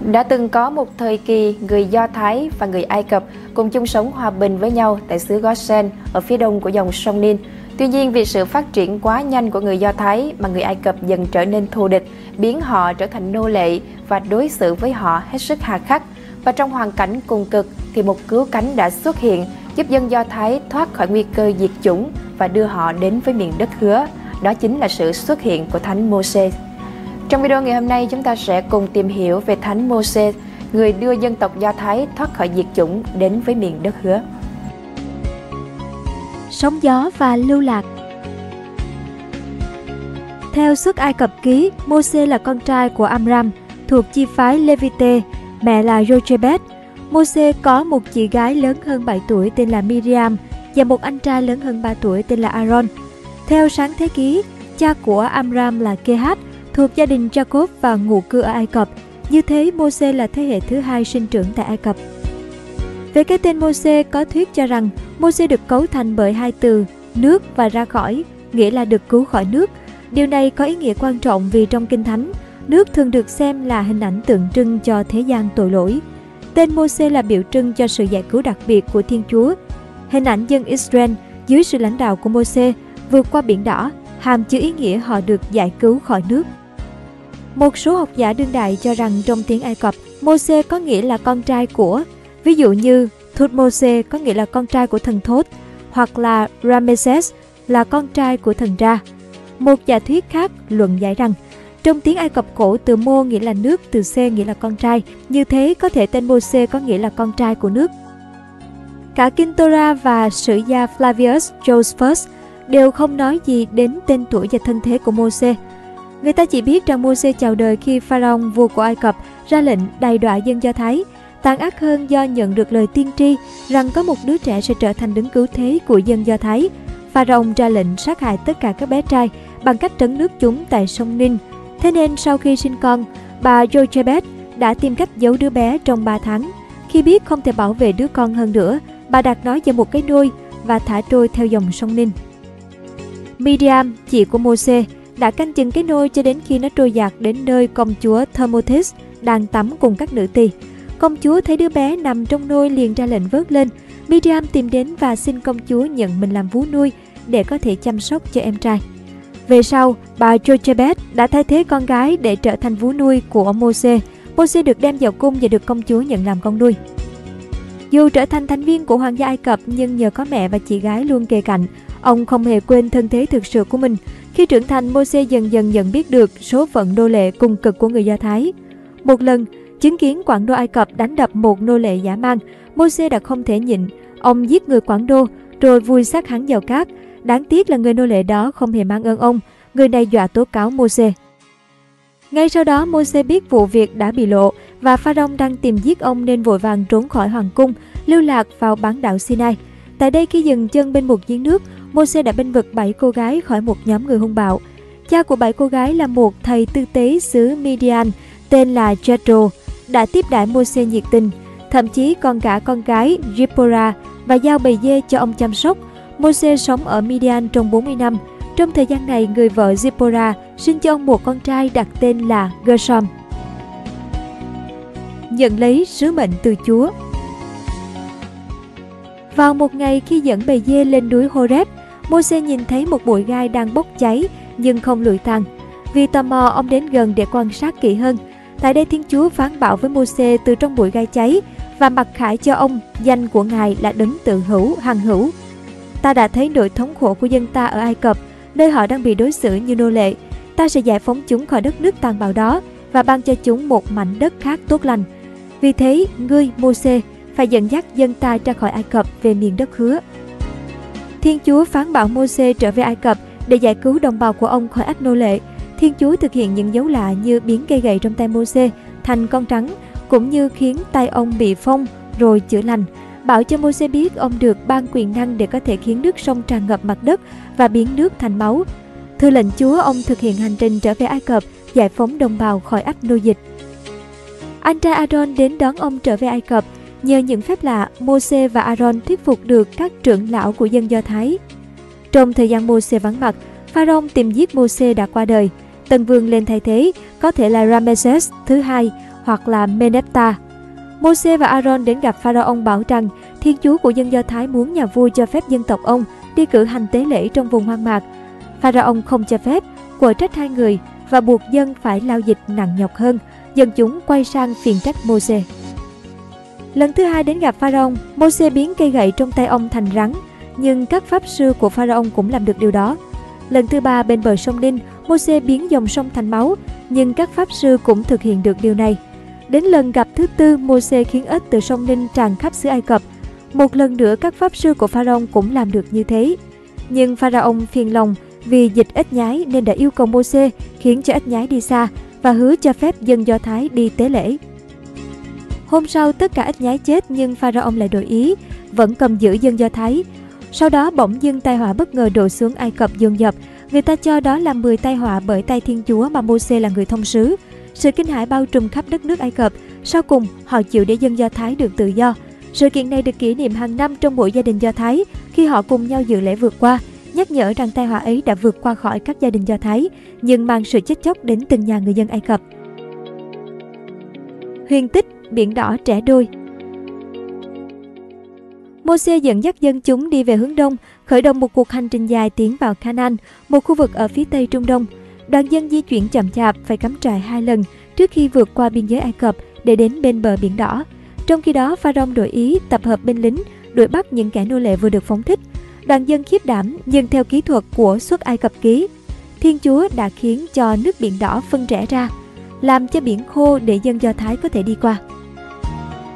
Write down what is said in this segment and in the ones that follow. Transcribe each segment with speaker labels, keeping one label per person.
Speaker 1: Đã từng có một thời kỳ người Do Thái và người Ai Cập cùng chung sống hòa bình với nhau tại xứ Goshen ở phía đông của dòng sông Nin. Tuy nhiên, vì sự phát triển quá nhanh của người Do Thái mà người Ai Cập dần trở nên thù địch, biến họ trở thành nô lệ và đối xử với họ hết sức hà khắc. Và trong hoàn cảnh cùng cực thì một cứu cánh đã xuất hiện giúp dân Do Thái thoát khỏi nguy cơ diệt chủng và đưa họ đến với miền đất hứa. Đó chính là sự xuất hiện của Thánh Môse. Trong video ngày hôm nay chúng ta sẽ cùng tìm hiểu về Thánh moses người đưa dân tộc Do Thái thoát khỏi diệt chủng đến với miền đất hứa.
Speaker 2: Sóng gió và lưu lạc Theo xuất Ai Cập ký, moses là con trai của Amram, thuộc chi phái Levite, mẹ là Jochebed. moses có một chị gái lớn hơn 7 tuổi tên là Miriam và một anh trai lớn hơn 3 tuổi tên là Aaron. Theo sáng thế ký, cha của Amram là Kehat, thuộc gia đình Jacob và ngụ cư ở Ai Cập. Như thế, Môse là thế hệ thứ hai sinh trưởng tại Ai Cập. Về cái tên Môse có thuyết cho rằng Môse được cấu thành bởi hai từ nước và ra khỏi, nghĩa là được cứu khỏi nước. Điều này có ý nghĩa quan trọng vì trong Kinh Thánh, nước thường được xem là hình ảnh tượng trưng cho thế gian tội lỗi. Tên Môse là biểu trưng cho sự giải cứu đặc biệt của Thiên Chúa. Hình ảnh dân Israel dưới sự lãnh đạo của Môse vượt qua biển đỏ, hàm chứa ý nghĩa họ được giải cứu khỏi nước. Một số học giả đương đại cho rằng trong tiếng Ai Cập, Moses có nghĩa là con trai của, ví dụ như Thutmose có nghĩa là con trai của thần Thốt, hoặc là Ramesses là con trai của thần Ra. Một giả thuyết khác luận giải rằng, trong tiếng Ai Cập cổ từ mô nghĩa là nước, từ C nghĩa là con trai, như thế có thể tên Mose có nghĩa là con trai của nước. Cả Kinh Torah và sử gia Flavius Josephus đều không nói gì đến tên tuổi và thân thế của Moses. Người ta chỉ biết rằng Moses chào đời khi Pharaoh vua của Ai Cập ra lệnh đày đọa dân Do Thái, tàn ác hơn do nhận được lời tiên tri rằng có một đứa trẻ sẽ trở thành đứng cứu thế của dân Do Thái. Pharaoh ra lệnh sát hại tất cả các bé trai bằng cách trấn nước chúng tại sông Ninh. Thế nên sau khi sinh con, bà Jochebed đã tìm cách giấu đứa bé trong 3 tháng. Khi biết không thể bảo vệ đứa con hơn nữa, bà đặt nó vào một cái nôi và thả trôi theo dòng sông Ninh. Miriam, chị của Moses, đã canh chừng cái nôi cho đến khi nó trôi giạt đến nơi công chúa Thermotis đang tắm cùng các nữ tỳ. Công chúa thấy đứa bé nằm trong nôi liền ra lệnh vớt lên. Miriam tìm đến và xin công chúa nhận mình làm vú nuôi để có thể chăm sóc cho em trai. Về sau, bà Jochebed đã thay thế con gái để trở thành vú nuôi của Mose. Mose được đem vào cung và được công chúa nhận làm con nuôi. Dù trở thành thành viên của hoàng gia Ai Cập nhưng nhờ có mẹ và chị gái luôn kề cạnh, ông không hề quên thân thế thực sự của mình. Khi trưởng thành, Moses dần dần nhận biết được số phận nô lệ cùng cực của người Do Thái. Một lần, chứng kiến quản đô Ai Cập đánh đập một nô lệ giả mang, Moses đã không thể nhịn. Ông giết người quản đô, rồi vùi xác hắn vào cát. Đáng tiếc là người nô lệ đó không hề mang ơn ông. Người này dọa tố cáo Moses. Ngay sau đó, Moses biết vụ việc đã bị lộ và Pharaoh đang tìm giết ông nên vội vàng trốn khỏi hoàng cung, lưu lạc vào bán đảo Sinai. Tại đây khi dừng chân bên một giếng nước, Mose đã bênh vực bảy cô gái khỏi một nhóm người hung bạo. Cha của bảy cô gái là một thầy tư tế xứ Midian tên là Jethro, đã tiếp đãi Mose nhiệt tình, thậm chí còn cả con gái Zipporah và giao bầy dê cho ông chăm sóc. Mose sống ở Midian trong 40 năm. Trong thời gian này, người vợ Zipporah sinh cho ông một con trai đặt tên là Gershom. Nhận lấy sứ mệnh từ Chúa Vào một ngày khi dẫn bầy dê lên núi Horeb, Mose nhìn thấy một bụi gai đang bốc cháy nhưng không lụi tàn. Vì tò mò, ông đến gần để quan sát kỹ hơn. Tại đây Thiên Chúa phán bảo với Mose từ trong bụi gai cháy và mặc khải cho ông danh của Ngài là đấng tự hữu, hằng hữu. Ta đã thấy nỗi thống khổ của dân ta ở Ai Cập, nơi họ đang bị đối xử như nô lệ. Ta sẽ giải phóng chúng khỏi đất nước tàn bạo đó và ban cho chúng một mảnh đất khác tốt lành. Vì thế, ngươi, Moses, phải dẫn dắt dân ta ra khỏi Ai Cập về miền đất hứa. Thiên Chúa phán bảo Môse trở về Ai Cập để giải cứu đồng bào của ông khỏi ách nô lệ. Thiên Chúa thực hiện những dấu lạ như biến cây gậy trong tay Môse thành con trắng, cũng như khiến tay ông bị phong rồi chữa lành. Bảo cho Môse biết ông được ban quyền năng để có thể khiến nước sông tràn ngập mặt đất và biến nước thành máu. Thư lệnh Chúa ông thực hiện hành trình trở về Ai Cập, giải phóng đồng bào khỏi ách nô dịch. Anh trai Aaron đến đón ông trở về Ai Cập Nhờ những phép lạ, Môse và Aaron thuyết phục được các trưởng lão của dân Do Thái. Trong thời gian Môse vắng mặt, Pharaoh tìm giết Môse đã qua đời. Tân vương lên thay thế, có thể là Ramesses thứ hai hoặc là Menepta. Môse và Aaron đến gặp Pharaoh bảo rằng Thiên Chúa của dân Do Thái muốn nhà vua cho phép dân tộc ông đi cử hành tế lễ trong vùng hoang mạc. Pharaoh không cho phép, quở trách hai người và buộc dân phải lao dịch nặng nhọc hơn. Dân chúng quay sang phiền trách Môse. Lần thứ hai đến gặp Pharaoh, Moses biến cây gậy trong tay ông thành rắn, nhưng các pháp sư của Pharaoh cũng làm được điều đó. Lần thứ ba bên bờ sông Ninh, Moses biến dòng sông thành máu, nhưng các pháp sư cũng thực hiện được điều này. Đến lần gặp thứ tư, Moses khiến ếch từ sông Ninh tràn khắp xứ Ai Cập. Một lần nữa các pháp sư của Pharaoh cũng làm được như thế. Nhưng Pharaoh phiền lòng vì dịch ếch nhái nên đã yêu cầu Moses khiến cho ếch nhái đi xa và hứa cho phép dân Do Thái đi tế lễ. Hôm sau tất cả ếch nhái chết nhưng Pharaoh lại đổi ý, vẫn cầm giữ dân Do Thái. Sau đó bỗng dưng tai họa bất ngờ đổ xuống Ai Cập dồn dập. Người ta cho đó là 10 tai họa bởi tay Thiên Chúa mà Moses là người thông sứ. Sự kinh hãi bao trùm khắp đất nước Ai Cập. Sau cùng, họ chịu để dân Do Thái được tự do. Sự kiện này được kỷ niệm hàng năm trong mỗi gia đình Do Thái khi họ cùng nhau dự lễ vượt qua, nhắc nhở rằng tai họa ấy đã vượt qua khỏi các gia đình Do Thái, nhưng mang sự chết chóc đến từng nhà người dân Ai Cập. Huyền tích Biển Đỏ trẻ đôi Moses dẫn dắt dân chúng đi về hướng đông, khởi động một cuộc hành trình dài tiến vào Canaan, một khu vực ở phía tây Trung Đông. Đoàn dân di chuyển chậm chạp phải cắm trại hai lần trước khi vượt qua biên giới Ai Cập để đến bên bờ biển đỏ. Trong khi đó, Pharaoh đổi ý tập hợp binh lính đuổi bắt những kẻ nô lệ vừa được phóng thích. Đoàn dân khiếp đảm nhưng theo kỹ thuật của xuất Ai Cập ký, Thiên Chúa đã khiến cho nước biển đỏ phân rẽ ra, làm cho biển khô để dân Do Thái có thể đi qua.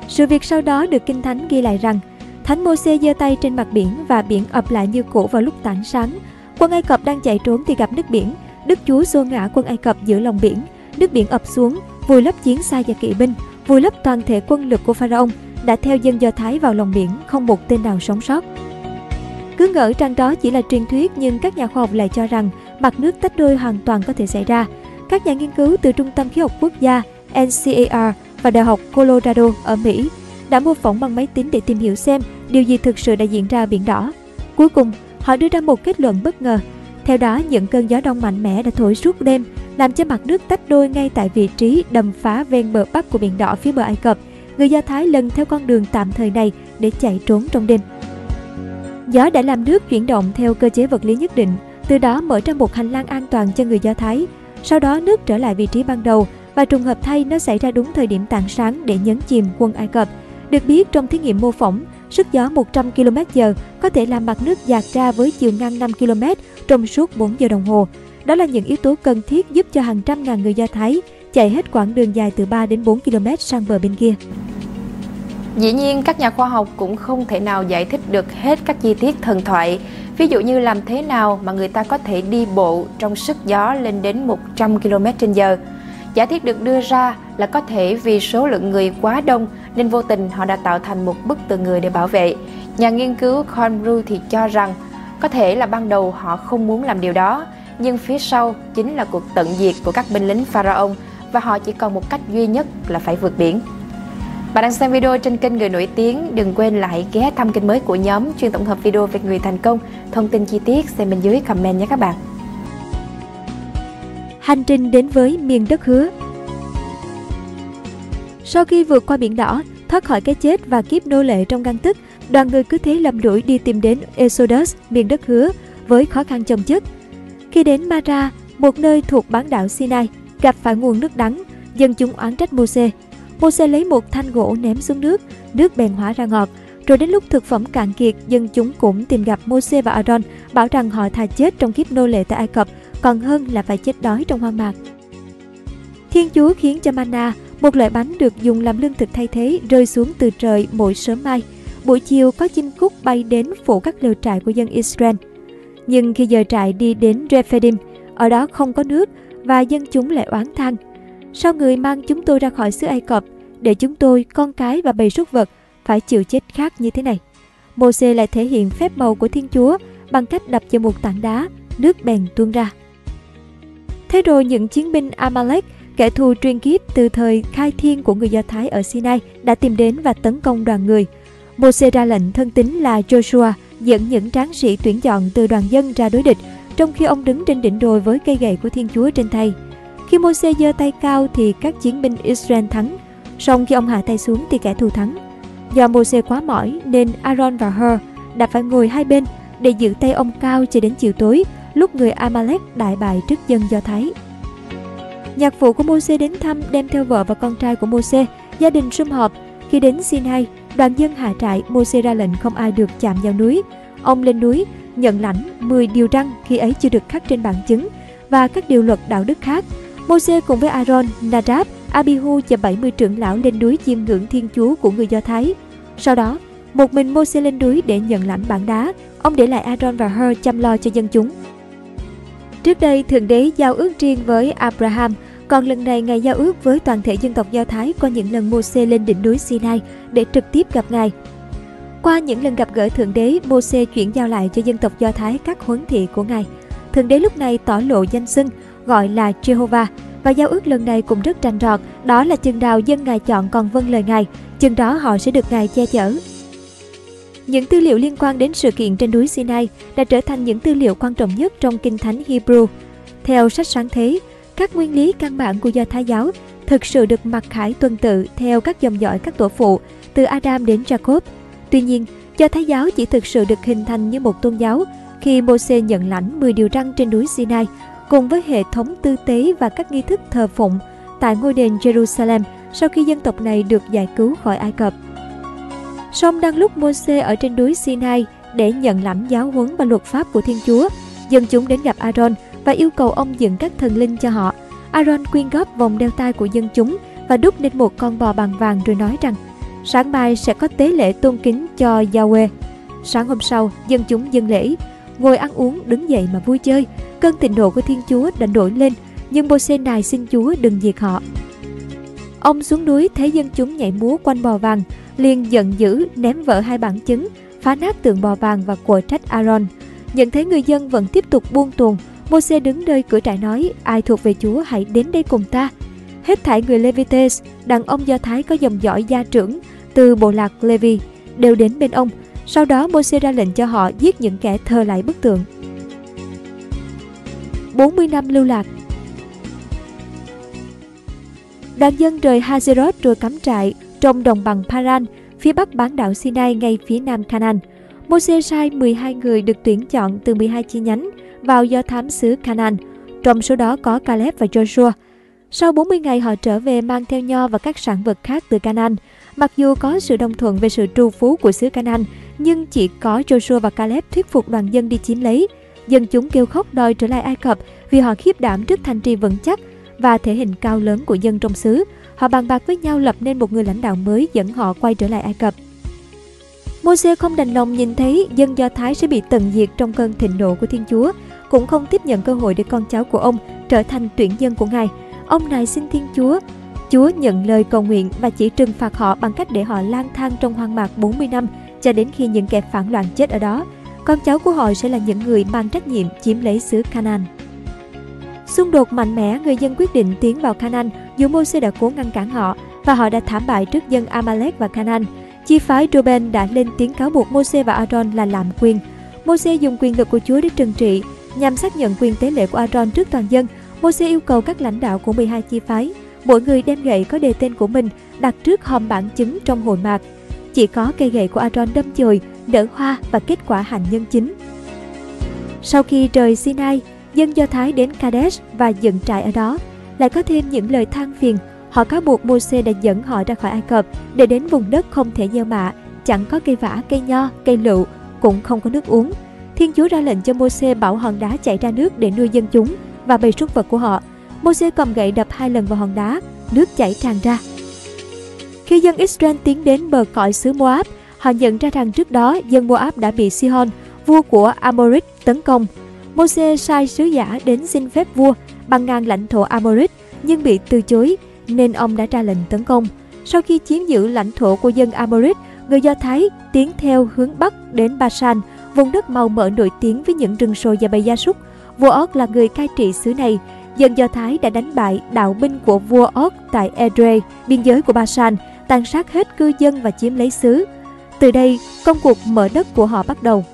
Speaker 2: Sự việc sau đó được Kinh Thánh ghi lại rằng Thánh Môse giơ tay trên mặt biển và biển ập lại như cũ vào lúc tảng sáng. Quân Ai Cập đang chạy trốn thì gặp nước biển. Đức Chúa xô ngã quân Ai Cập giữa lòng biển. Nước biển ập xuống, vùi lấp chiến xa và kỵ binh, vùi lấp toàn thể quân lực của Pharaoh đã theo dân Do Thái vào lòng biển, không một tên nào sống sót. Cứ ngỡ rằng đó chỉ là truyền thuyết nhưng các nhà khoa học lại cho rằng mặt nước tách đôi hoàn toàn có thể xảy ra. Các nhà nghiên cứu từ Trung tâm Khí học Quốc gia NCAR và Đại học Colorado ở Mỹ đã mô phỏng bằng máy tính để tìm hiểu xem điều gì thực sự đã diễn ra ở Biển Đỏ. Cuối cùng, họ đưa ra một kết luận bất ngờ. Theo đó, những cơn gió đông mạnh mẽ đã thổi suốt đêm, làm cho mặt nước tách đôi ngay tại vị trí đầm phá ven bờ bắc của Biển Đỏ phía bờ Ai Cập. Người Do Thái lần theo con đường tạm thời này để chạy trốn trong đêm. Gió đã làm nước chuyển động theo cơ chế vật lý nhất định, từ đó mở ra một hành lang an toàn cho người Do Thái. Sau đó nước trở lại vị trí ban đầu và trùng hợp thay nó xảy ra đúng thời điểm tảng sáng để nhấn chìm quân Ai Cập. Được biết trong thí nghiệm mô phỏng, sức gió 100 km/h có thể làm mặt nước dạt ra với chiều ngang 5 km trong suốt 4 giờ đồng hồ. Đó là những yếu tố cần thiết giúp cho hàng trăm ngàn người Do Thái chạy hết quãng đường dài từ 3 đến 4 km sang bờ bên kia.
Speaker 1: Dĩ nhiên, các nhà khoa học cũng không thể nào giải thích được hết các chi tiết thần thoại. Ví dụ như làm thế nào mà người ta có thể đi bộ trong sức gió lên đến 100 km h Giả thiết được đưa ra là có thể vì số lượng người quá đông nên vô tình họ đã tạo thành một bức tường người để bảo vệ. Nhà nghiên cứu Conru thì cho rằng có thể là ban đầu họ không muốn làm điều đó, nhưng phía sau chính là cuộc tận diệt của các binh lính Pharaoh và họ chỉ còn một cách duy nhất là phải vượt biển. Bạn đang xem video trên kênh Người Nổi Tiếng, đừng quên là hãy ghé thăm kênh mới của nhóm chuyên tổng hợp video về người thành công. Thông tin chi tiết xem bên dưới comment nhé các bạn.
Speaker 2: Hành trình đến với miền đất hứa Sau khi vượt qua biển đỏ, thoát khỏi cái chết và kiếp nô lệ trong găng tức, đoàn người cứ thế lầm đuổi đi tìm đến Exodus, miền đất hứa, với khó khăn chồng chất. Khi đến Mara, một nơi thuộc bán đảo Sinai, gặp phải nguồn nước đắng, dân chúng oán trách Moses. Moses lấy một thanh gỗ ném xuống nước, nước bèn hóa ra ngọt. Rồi đến lúc thực phẩm cạn kiệt, dân chúng cũng tìm gặp Moses và Aaron, bảo rằng họ thà chết trong kiếp nô lệ tại Ai Cập còn hơn là phải chết đói trong hoang mạc. Thiên Chúa khiến cho Mana, một loại bánh được dùng làm lương thực thay thế, rơi xuống từ trời mỗi sớm mai. Buổi chiều có chim cút bay đến phủ các lều trại của dân Israel. Nhưng khi giờ trại đi đến Rephidim, ở đó không có nước và dân chúng lại oán than. Sao người mang chúng tôi ra khỏi xứ Ai Cập để chúng tôi, con cái và bầy súc vật phải chịu chết khác như thế này? Moses lại thể hiện phép màu của Thiên Chúa bằng cách đập vào một tảng đá, nước bèn tuôn ra. Thế rồi những chiến binh Amalek, kẻ thù truyền kiếp từ thời khai thiên của người Do Thái ở Sinai đã tìm đến và tấn công đoàn người. Moses ra lệnh thân tín là Joshua dẫn những tráng sĩ tuyển chọn từ đoàn dân ra đối địch, trong khi ông đứng trên đỉnh đồi với cây gậy của Thiên Chúa trên tay. Khi Moses giơ tay cao thì các chiến binh Israel thắng, song khi ông hạ tay xuống thì kẻ thù thắng. Do Moses quá mỏi nên Aaron và Hur đã phải ngồi hai bên để giữ tay ông cao cho đến chiều tối lúc người Amalek đại bại trước dân Do Thái. Nhạc phụ của Moses đến thăm đem theo vợ và con trai của Moses, gia đình sum họp. Khi đến Sinai, đoàn dân hạ trại, Moses ra lệnh không ai được chạm vào núi. Ông lên núi, nhận lãnh 10 điều răn khi ấy chưa được khắc trên bản chứng và các điều luật đạo đức khác. Moses cùng với Aaron, Nadab, Abihu và 70 trưởng lão lên núi chiêm ngưỡng thiên chúa của người Do Thái. Sau đó, một mình Moses lên núi để nhận lãnh bản đá, ông để lại Aaron và Hur chăm lo cho dân chúng. Trước đây, Thượng Đế giao ước riêng với Abraham, còn lần này Ngài giao ước với toàn thể dân tộc Do Thái qua những lần Moses lên đỉnh núi Sinai để trực tiếp gặp Ngài. Qua những lần gặp gỡ Thượng Đế, Moses chuyển giao lại cho dân tộc Do Thái các huấn thị của Ngài. Thượng Đế lúc này tỏ lộ danh xưng, gọi là Jehovah, và giao ước lần này cũng rất rành rọt, đó là chừng nào dân Ngài chọn còn vâng lời Ngài, chừng đó họ sẽ được Ngài che chở. Những tư liệu liên quan đến sự kiện trên núi Sinai đã trở thành những tư liệu quan trọng nhất trong Kinh Thánh Hebrew. Theo sách sáng thế, các nguyên lý căn bản của Do Thái giáo thực sự được mặc khải tuần tự theo các dòng dõi các tổ phụ, từ Adam đến Jacob. Tuy nhiên, Do Thái giáo chỉ thực sự được hình thành như một tôn giáo khi Moses nhận lãnh 10 điều răn trên núi Sinai, cùng với hệ thống tư tế và các nghi thức thờ phụng tại ngôi đền Jerusalem sau khi dân tộc này được giải cứu khỏi Ai Cập. Song đang lúc Moses ở trên núi Sinai để nhận lãnh giáo huấn và luật pháp của Thiên Chúa, dân chúng đến gặp Aaron và yêu cầu ông dựng các thần linh cho họ. Aaron quyên góp vòng đeo tay của dân chúng và đúc nên một con bò bằng vàng rồi nói rằng sáng mai sẽ có tế lễ tôn kính cho Yahweh. Sáng hôm sau, dân chúng dân lễ, ngồi ăn uống, đứng dậy mà vui chơi. Cơn thịnh nộ của Thiên Chúa đã nổi lên, nhưng Bose nài xin Chúa đừng diệt họ. Ông xuống núi thấy dân chúng nhảy múa quanh bò vàng, liền giận dữ ném vỡ hai bản chứng, phá nát tượng bò vàng và của trách Aaron. Nhận thấy người dân vẫn tiếp tục buông tuồng, Moses đứng nơi cửa trại nói, ai thuộc về Chúa hãy đến đây cùng ta. Hết thảy người Levites, đàn ông Do Thái có dòng dõi gia trưởng từ bộ lạc Levi, đều đến bên ông. Sau đó Moses ra lệnh cho họ giết những kẻ thờ lại bức tượng. 40 năm lưu lạc Đoàn dân rời Hazeroth rồi cắm trại trong đồng bằng Paran, phía bắc bán đảo Sinai ngay phía nam Canaan. Moses sai 12 người được tuyển chọn từ 12 chi nhánh vào do thám xứ Canaan, trong số đó có Caleb và Joshua. Sau 40 ngày họ trở về mang theo nho và các sản vật khác từ Canaan. Mặc dù có sự đồng thuận về sự trù phú của xứ Canaan, nhưng chỉ có Joshua và Caleb thuyết phục đoàn dân đi chiếm lấy. Dân chúng kêu khóc đòi trở lại Ai Cập vì họ khiếp đảm trước thành trì vững chắc và thể hình cao lớn của dân trong xứ. Họ bàn bạc với nhau lập nên một người lãnh đạo mới dẫn họ quay trở lại Ai Cập. Moses không đành lòng nhìn thấy dân Do Thái sẽ bị tận diệt trong cơn thịnh nộ của Thiên Chúa, cũng không tiếp nhận cơ hội để con cháu của ông trở thành tuyển dân của Ngài. Ông này xin Thiên Chúa. Chúa nhận lời cầu nguyện và chỉ trừng phạt họ bằng cách để họ lang thang trong hoang mạc 40 năm cho đến khi những kẻ phản loạn chết ở đó. Con cháu của họ sẽ là những người mang trách nhiệm chiếm lấy xứ Canaan. Xung đột mạnh mẽ, người dân quyết định tiến vào Canaan dù Moses đã cố ngăn cản họ và họ đã thảm bại trước dân Amalek và Canaan. Chi phái Ruben đã lên tiếng cáo buộc Moses và Aaron là lạm quyền. Moses dùng quyền lực của Chúa để trừng trị. Nhằm xác nhận quyền tế lễ của Aaron trước toàn dân, Moses yêu cầu các lãnh đạo của 12 chi phái, mỗi người đem gậy có đề tên của mình đặt trước hòm bản chứng trong hội mạc. Chỉ có cây gậy của Aaron đâm chồi, nở hoa và kết quả hành nhân chính. Sau khi rời Sinai, dân Do Thái đến Kadesh và dựng trại ở đó. Lại có thêm những lời than phiền, họ cáo buộc Moses đã dẫn họ ra khỏi Ai Cập để đến vùng đất không thể gieo mạ, chẳng có cây vả, cây nho, cây lựu, cũng không có nước uống. Thiên Chúa ra lệnh cho Moses bảo hòn đá chảy ra nước để nuôi dân chúng và bầy súc vật của họ. Moses cầm gậy đập hai lần vào hòn đá, nước chảy tràn ra. Khi dân Israel tiến đến bờ cõi xứ Moab, họ nhận ra rằng trước đó dân Moab đã bị Sihon, vua của Amorit, tấn công Moses sai sứ giả đến xin phép vua bằng ngang lãnh thổ Amorit nhưng bị từ chối nên ông đã ra lệnh tấn công. Sau khi chiếm giữ lãnh thổ của dân Amorit, người Do Thái tiến theo hướng Bắc đến Basan, vùng đất màu mỡ nổi tiếng với những rừng sồi và bầy gia súc. Vua Ốc là người cai trị xứ này. Dân Do Thái đã đánh bại đạo binh của vua Ốc tại Edrei, biên giới của Basan, tàn sát hết cư dân và chiếm lấy xứ. Từ đây, công cuộc mở đất của họ bắt đầu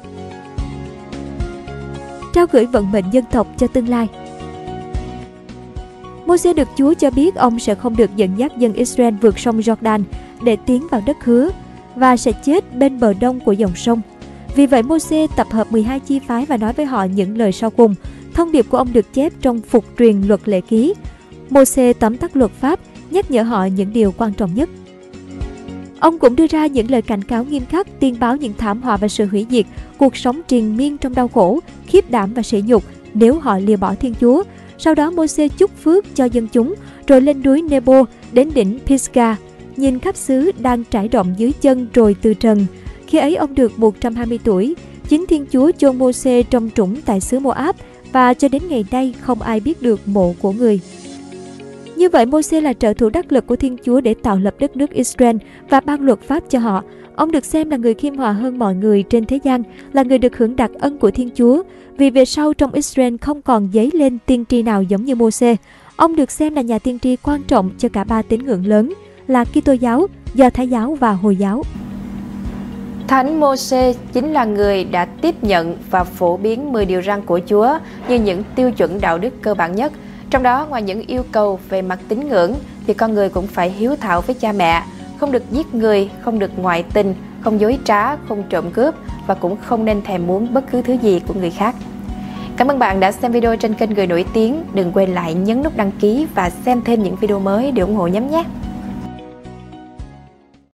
Speaker 2: trao gửi vận mệnh dân tộc cho tương lai. Moses được Chúa cho biết ông sẽ không được dẫn dắt dân Israel vượt sông Jordan để tiến vào đất hứa và sẽ chết bên bờ đông của dòng sông. Vì vậy Moses tập hợp 12 chi phái và nói với họ những lời sau cùng. Thông điệp của ông được chép trong phục truyền luật lệ ký. Moses tóm tắt luật pháp, nhắc nhở họ những điều quan trọng nhất. Ông cũng đưa ra những lời cảnh cáo nghiêm khắc tiên báo những thảm họa và sự hủy diệt, cuộc sống triền miên trong đau khổ, khiếp đảm và sỉ nhục nếu họ lìa bỏ Thiên Chúa. Sau đó Moses chúc phước cho dân chúng, rồi lên núi Nebo đến đỉnh Pisgah, nhìn khắp xứ đang trải rộng dưới chân rồi từ trần. Khi ấy ông được 120 tuổi, chính Thiên Chúa chôn Moses trong trũng tại xứ Moab và cho đến ngày nay không ai biết được mộ của người. Như vậy Moses là trợ thủ đắc lực của Thiên Chúa để tạo lập đất nước Israel và ban luật pháp cho họ. Ông được xem là người khiêm hòa hơn mọi người trên thế gian, là người được hưởng đặc ân của Thiên Chúa. Vì về sau trong Israel không còn dấy lên tiên tri nào giống như Moses. Ông được xem là nhà tiên tri quan trọng cho cả ba tín ngưỡng lớn là Kitô giáo, Do Thái giáo và Hồi giáo.
Speaker 1: Thánh Môse chính là người đã tiếp nhận và phổ biến 10 điều răn của Chúa như những tiêu chuẩn đạo đức cơ bản nhất. Trong đó, ngoài những yêu cầu về mặt tín ngưỡng, thì con người cũng phải hiếu thảo với cha mẹ, không được giết người, không được ngoại tình, không dối trá, không trộm cướp và cũng không nên thèm muốn bất cứ thứ gì của người khác. Cảm ơn bạn đã xem video trên kênh Người Nổi Tiếng. Đừng quên lại nhấn nút đăng ký và xem thêm những video mới để ủng hộ nhóm nhé.